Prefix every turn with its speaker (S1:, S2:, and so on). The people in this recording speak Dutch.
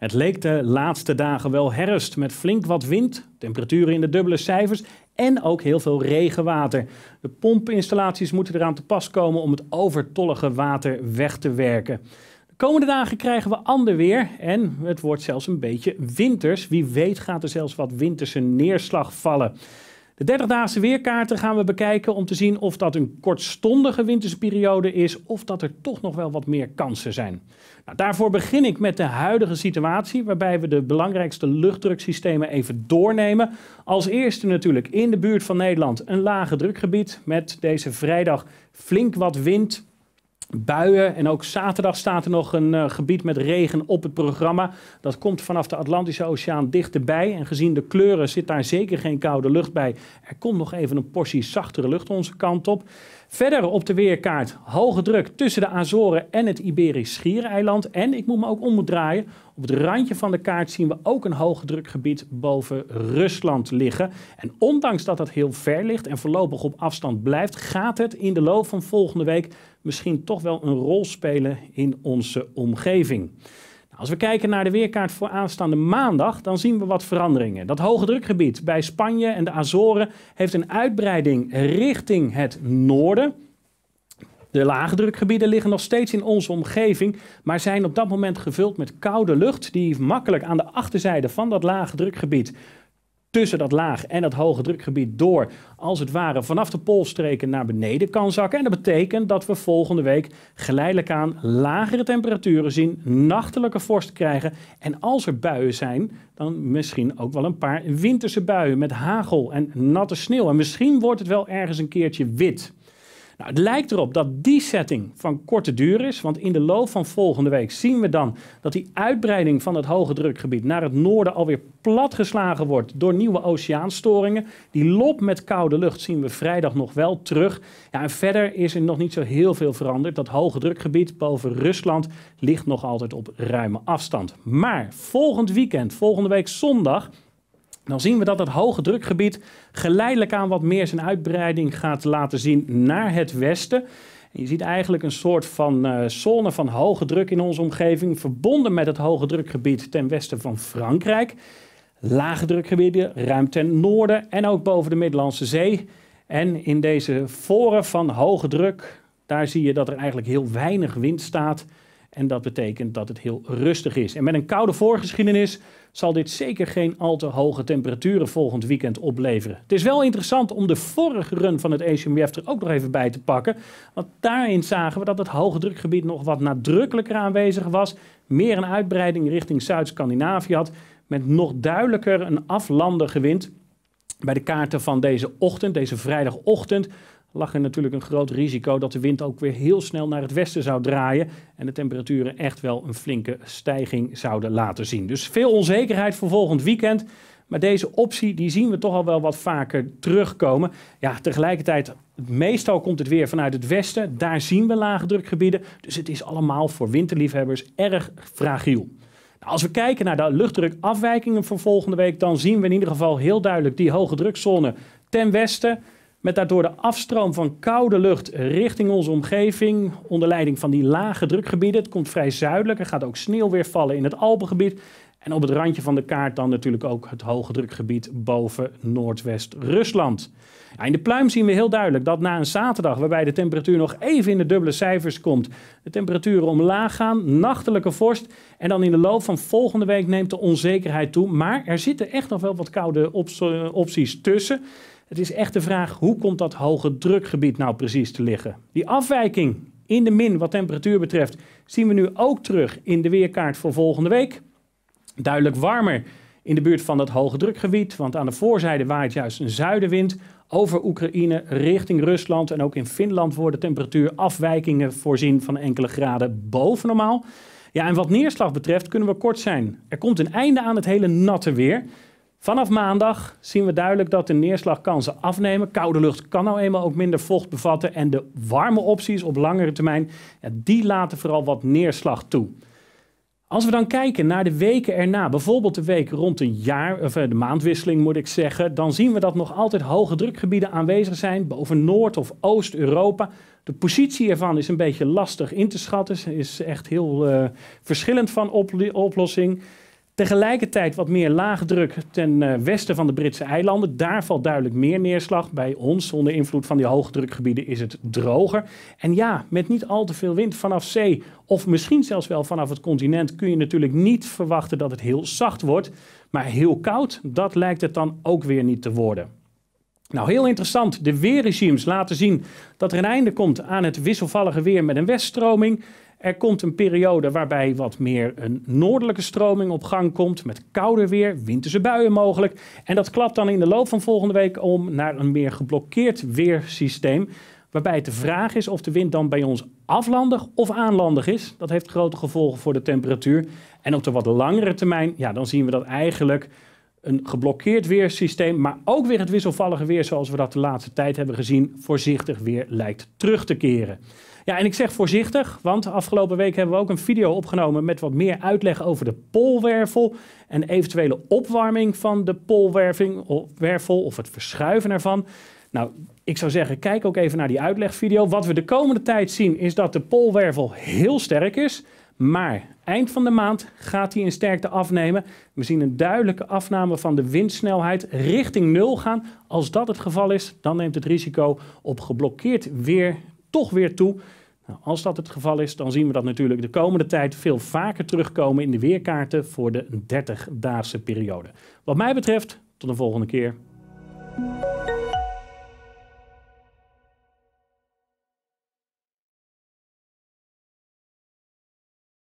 S1: Het leek de laatste dagen wel herfst met flink wat wind, temperaturen in de dubbele cijfers en ook heel veel regenwater. De pompinstallaties moeten eraan te pas komen om het overtollige water weg te werken. De komende dagen krijgen we ander weer en het wordt zelfs een beetje winters. Wie weet gaat er zelfs wat winterse neerslag vallen. De 30-daagse weerkaarten gaan we bekijken om te zien of dat een kortstondige winterse periode is of dat er toch nog wel wat meer kansen zijn. Nou, daarvoor begin ik met de huidige situatie, waarbij we de belangrijkste luchtdruksystemen even doornemen. Als eerste natuurlijk in de buurt van Nederland een lage drukgebied met deze vrijdag flink wat wind, buien. En ook zaterdag staat er nog een uh, gebied met regen op het programma. Dat komt vanaf de Atlantische Oceaan dichterbij. En gezien de kleuren zit daar zeker geen koude lucht bij. Er komt nog even een portie zachtere lucht onze kant op. Verder op de weerkaart hoge druk tussen de Azoren en het Iberisch Schiereiland. En ik moet me ook omdraaien. Op het randje van de kaart zien we ook een hoge drukgebied boven Rusland liggen. En ondanks dat dat heel ver ligt en voorlopig op afstand blijft, gaat het in de loop van volgende week misschien toch wel een rol spelen in onze omgeving. Als we kijken naar de weerkaart voor aanstaande maandag, dan zien we wat veranderingen. Dat hoge drukgebied bij Spanje en de Azoren heeft een uitbreiding richting het noorden. De lage drukgebieden liggen nog steeds in onze omgeving, maar zijn op dat moment gevuld met koude lucht die makkelijk aan de achterzijde van dat lage drukgebied tussen dat laag en dat hoge drukgebied door, als het ware vanaf de poolstreken naar beneden kan zakken. En dat betekent dat we volgende week geleidelijk aan lagere temperaturen zien, nachtelijke vorst krijgen. En als er buien zijn, dan misschien ook wel een paar winterse buien met hagel en natte sneeuw. En misschien wordt het wel ergens een keertje wit. Nou, het lijkt erop dat die setting van korte duur is, want in de loop van volgende week zien we dan dat die uitbreiding van het hoge drukgebied naar het noorden alweer platgeslagen wordt door nieuwe oceaanstoringen. Die lop met koude lucht zien we vrijdag nog wel terug. Ja, en verder is er nog niet zo heel veel veranderd. Dat hoge drukgebied boven Rusland ligt nog altijd op ruime afstand. Maar volgend weekend, volgende week zondag, dan zien we dat het hoge drukgebied geleidelijk aan wat meer zijn uitbreiding gaat laten zien naar het westen. je ziet eigenlijk een soort van uh, zone van hoge druk in onze omgeving, verbonden met het hoge drukgebied ten westen van Frankrijk. Lage drukgebieden ruim ten noorden en ook boven de Middellandse Zee. En in deze voren van hoge druk, daar zie je dat er eigenlijk heel weinig wind staat. En dat betekent dat het heel rustig is. En met een koude voorgeschiedenis zal dit zeker geen al te hoge temperaturen volgend weekend opleveren. Het is wel interessant om de vorige run van het ECMWF er ook nog even bij te pakken. Want daarin zagen we dat het hoge drukgebied nog wat nadrukkelijker aanwezig was. Meer een uitbreiding richting Zuid-Scandinavië had. Met nog duidelijker een aflandige wind. Bij de kaarten van deze ochtend, deze vrijdagochtend, lag er natuurlijk een groot risico dat de wind ook weer heel snel naar het westen zou draaien en de temperaturen echt wel een flinke stijging zouden laten zien. Dus veel onzekerheid voor volgend weekend. Maar deze optie die zien we toch al wel wat vaker terugkomen. Ja, tegelijkertijd, meestal komt het weer vanuit het westen. Daar zien we lage drukgebieden. Dus het is allemaal voor winterliefhebbers erg fragiel. Nou, als we kijken naar de luchtdrukafwijkingen voor volgende week, dan zien we in ieder geval heel duidelijk die hoge drukzone ten westen. Met daardoor de afstroom van koude lucht richting onze omgeving. Onder leiding van die lage drukgebieden. Het komt vrij zuidelijk. Er gaat ook sneeuw weer vallen in het Alpengebied. En op het randje van de kaart dan natuurlijk ook het hoge drukgebied boven Noordwest-Rusland. in de pluim zien we heel duidelijk dat na een zaterdag waarbij de temperatuur nog even in de dubbele cijfers komt, de temperaturen omlaag gaan, nachtelijke vorst. En dan in de loop van volgende week neemt de onzekerheid toe. Maar er zitten echt nog wel wat koude opties tussen. Het is echt de vraag, hoe komt dat hoge drukgebied nou precies te liggen? Die afwijking in de min wat temperatuur betreft zien we nu ook terug in de weerkaart voor volgende week. Duidelijk warmer in de buurt van dat hoge drukgebied, want aan de voorzijde waait juist een zuidenwind over Oekraïne richting Rusland en ook in Finland worden temperatuurafwijkingen voorzien van enkele graden boven normaal. Ja, en wat neerslag betreft kunnen we kort zijn. Er komt een einde aan het hele natte weer. Vanaf maandag zien we duidelijk dat de neerslagkansen afnemen. Koude lucht kan nou eenmaal ook minder vocht bevatten. En de warme opties op langere termijn, ja, die laten vooral wat neerslag toe. Als we dan kijken naar de weken erna, bijvoorbeeld de week rond de, jaar, of eh, de maandwisseling moet ik zeggen, dan zien we dat nog altijd hoge drukgebieden aanwezig zijn boven Noord- of Oost-Europa. De positie ervan is een beetje lastig in te schatten, is echt heel uh, verschillend van oplossing. Tegelijkertijd wat meer laagdruk ten uh, westen van de Britse eilanden. Daar valt duidelijk meer neerslag. Bij ons, onder invloed van die hoogdrukgebieden, is het droger. En ja, met niet al te veel wind vanaf zee, of misschien zelfs wel vanaf het continent, kun je natuurlijk niet verwachten dat het heel zacht wordt. Maar heel koud, dat lijkt het dan ook weer niet te worden. Nou, heel interessant. De weerregimes laten zien dat er een einde komt aan het wisselvallige weer met een weststroming. Er komt een periode waarbij wat meer een noordelijke stroming op gang komt, met kouder weer, winterse buien mogelijk. En dat klapt dan in de loop van volgende week om naar een meer geblokkeerd weersysteem, waarbij het de vraag is of de wind dan bij ons aflandig of aanlandig is. Dat heeft grote gevolgen voor de temperatuur. En op de wat langere termijn, ja, dan zien we dat eigenlijk een geblokkeerd weersysteem, maar ook weer het wisselvallige weer zoals we dat de laatste tijd hebben gezien, voorzichtig weer lijkt terug te keren. Ja, en ik zeg voorzichtig, want afgelopen week hebben we ook een video opgenomen met wat meer uitleg over de poolwervel en eventuele opwarming van de poolwervel of het verschuiven ervan. Nou, ik zou zeggen, kijk ook even naar die uitlegvideo. Wat we de komende tijd zien is dat de poolwervel heel sterk is. Maar eind van de maand gaat hij in sterkte afnemen. We zien een duidelijke afname van de windsnelheid richting nul gaan. Als dat het geval is, dan neemt het risico op geblokkeerd weer toch weer toe. Nou, als dat het geval is, dan zien we dat natuurlijk de komende tijd veel vaker terugkomen in de weerkaarten voor de 30-daagse periode. Wat mij betreft, tot de volgende keer.